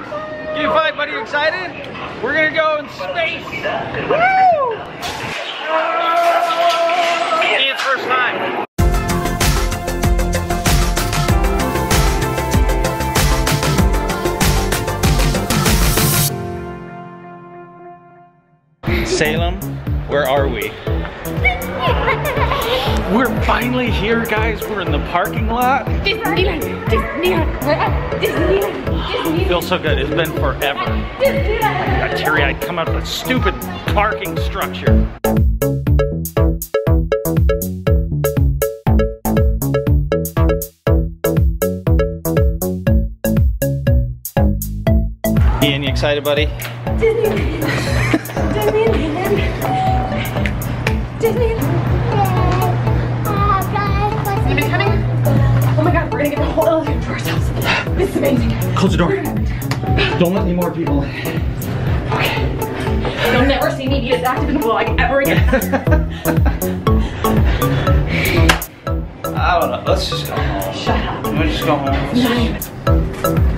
excited? Give me five, buddy. You excited? We're gonna go in space. Woo! Ian's first time. Salem, where are we? Finally here, guys. We're in the parking lot. Disneyland, Disneyland, uh, uh, Disneyland, Disneyland. Feels so good. It's been forever. Disneyland. Got teary-eyed come out of the stupid parking structure. Ian, you excited, buddy? Disneyland. Disneyland. Anybody amazing. Close the door. Don't let any more people in. You'll never see me be as active in the vlog ever again. I don't know. Let's just go home. Shut up. We just go home?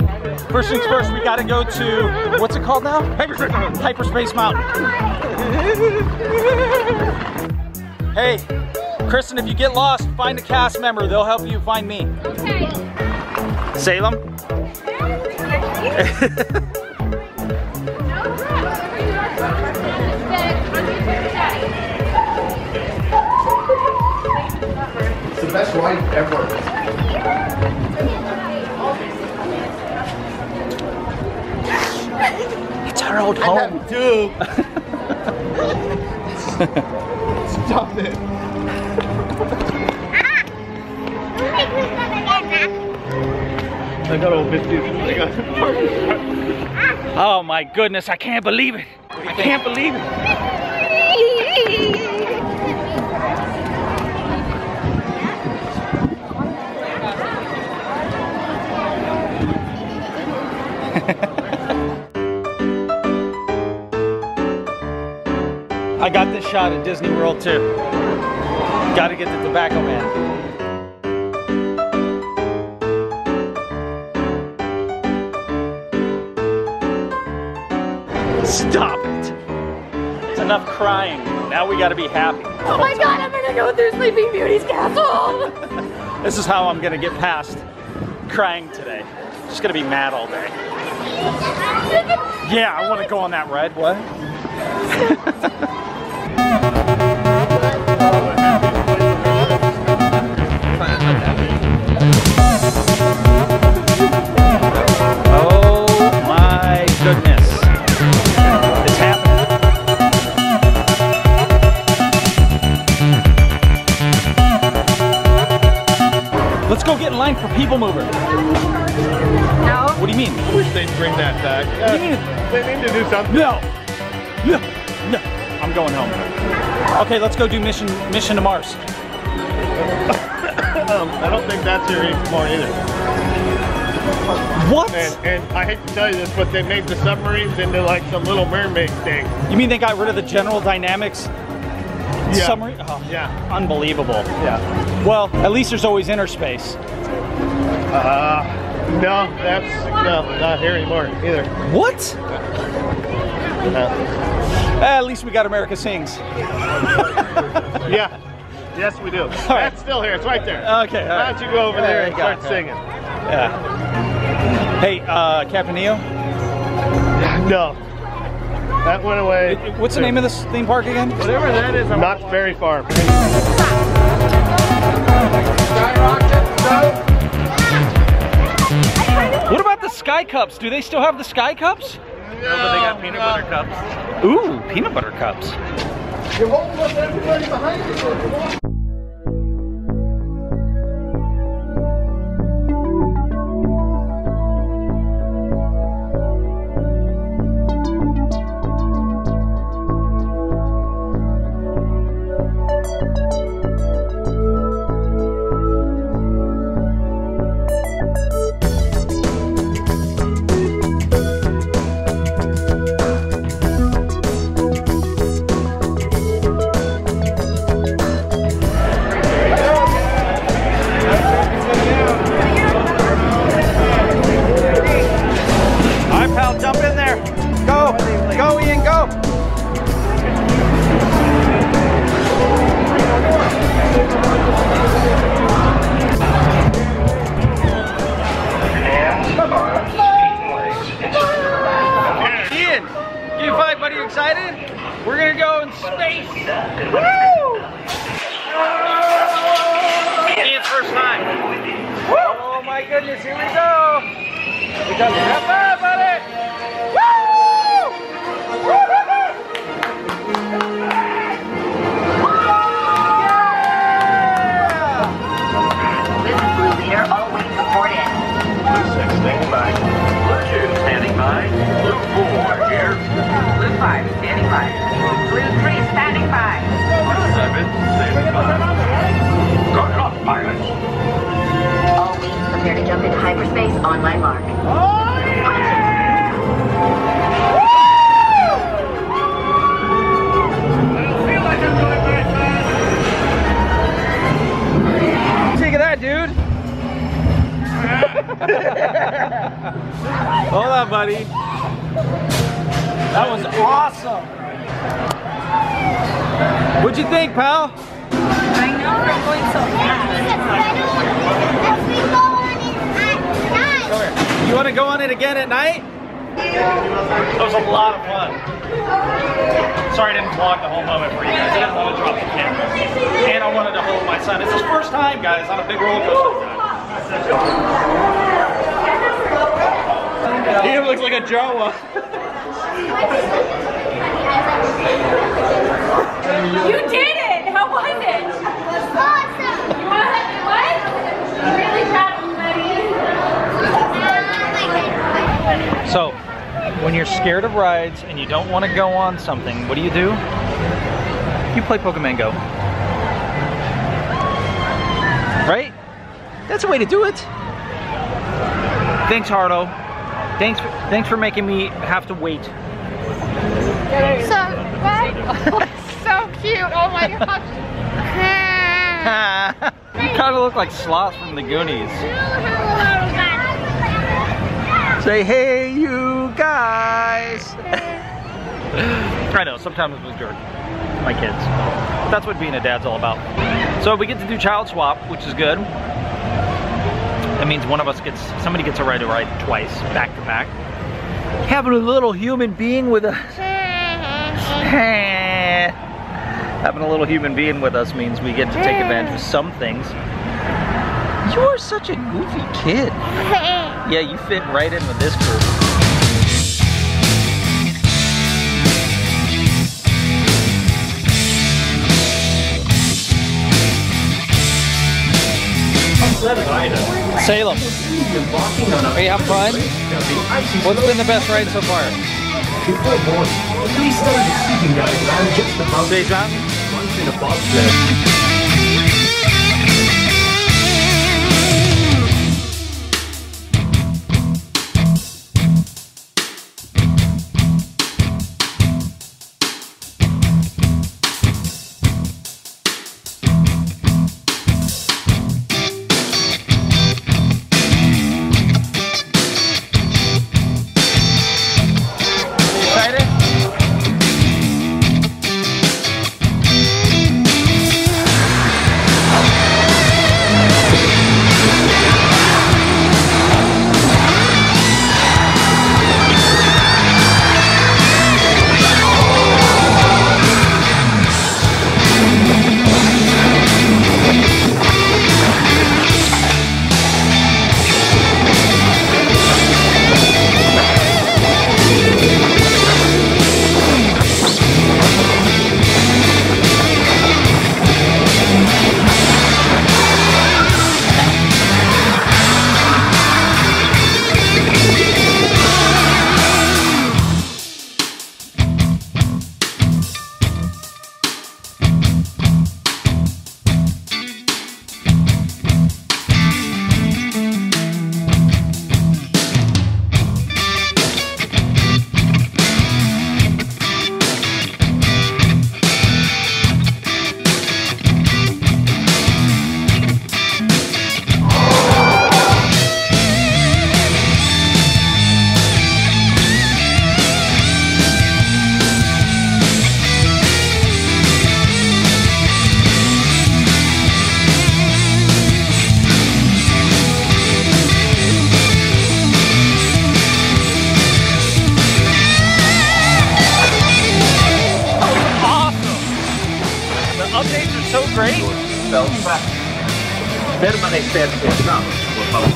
First things first, we gotta go to what's it called now? Hyperspace Mountain. Hyperspace Mountain. hey, Kristen, if you get lost, find a cast member. They'll help you find me. Salem. It's the best wine ever. It's our old home. Stop it. I got all 50. I got Oh my goodness, I can't believe it. I can't believe it. I got this shot at Disney World too. Gotta get the tobacco man. Stop it. It's enough crying. Now we gotta be happy. Oh my god, I'm gonna go through Sleeping Beauty's castle! This is how I'm gonna get past crying today. Just gonna be mad all day. Yeah, I wanna go on that ride. What? To. No. No. No. I'm going home. Okay, let's go do mission mission to Mars. Um, I don't think that's here anymore either. What? And, and I hate to tell you this, but they made the submarines into like some little mermaid thing. You mean they got rid of the General Dynamics Yeah. submarine? Oh, Yeah. Unbelievable. Yeah. Well, at least there's always inner space. Uh, no, that's no, not here anymore either. What? No. Eh, at least we got America Sings. Yeah. Yes, we do. That's still here. It's right there. Okay. Why right. don't you go over there Yeah, and start it. singing? Yeah. Hey, uh, Captain EO, No. That went away. what's the name of this theme park again? Whatever that is, Knott's Berry Farm. What about about the Sky Cups? Do they still have the Sky Cups? No, but they got peanut butter cups. Ooh, peanut butter cups. You're holding up everybody behind you. Give me five, buddy. You excited? We're gonna go in space. Woo! Ian's first time. Woo! Oh my goodness, here we go. We got have jump into hyperspace on my mark. Take that, dude. Hold on, buddy. That was awesome. What'd you think, pal? I know I'm going so fast. You want to go on it again at night? That was a lot of fun. Sorry I didn't vlog the whole moment for you guys. I didn't want to drop the camera. And I wanted to hold my son. It's his first time, guys, on a big roller coaster. He looks like a Jawa. You did it! How was it? Awesome! You want to, what? Really proud of you, buddy. So, when you're scared of rides and you don't want to go on something, what do you do? You play Pokemon Go. Right? That's a way to do it. Thanks, Harlow. Thanks, for, thanks for making me have to wait. So, what? so cute. Oh my gosh. you kind of look like sloths from the Goonies. Say, hey, you guys. I know, sometimes we jerk my kids. But that's what being a dad's all about. So we get to do child swap, which is good. That means one of us gets, somebody gets a ride to ride twice, back to back. Having a little human being with us. Having a little human being with us means we get to take advantage of some things. You are such a goofy kid. Yeah, you fit right in with this group. Salem. Are you having fun? What's been the best ride so far? Before morning, Permanecete sentados, por favor.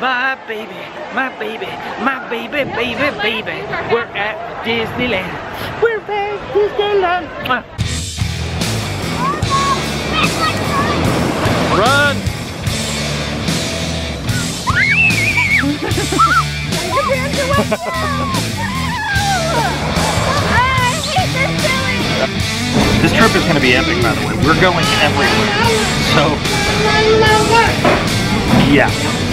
My baby, my baby, my baby, baby, baby. We're at Disneyland. We're at Disneyland. Epic, by the way. We're going everywhere. So, yeah.